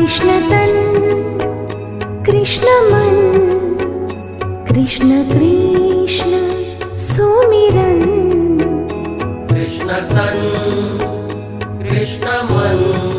कृष्णतन् कृष्णमन् Krishna Krishna सुमिरन्। कृष्णतन् कृष्णमन्।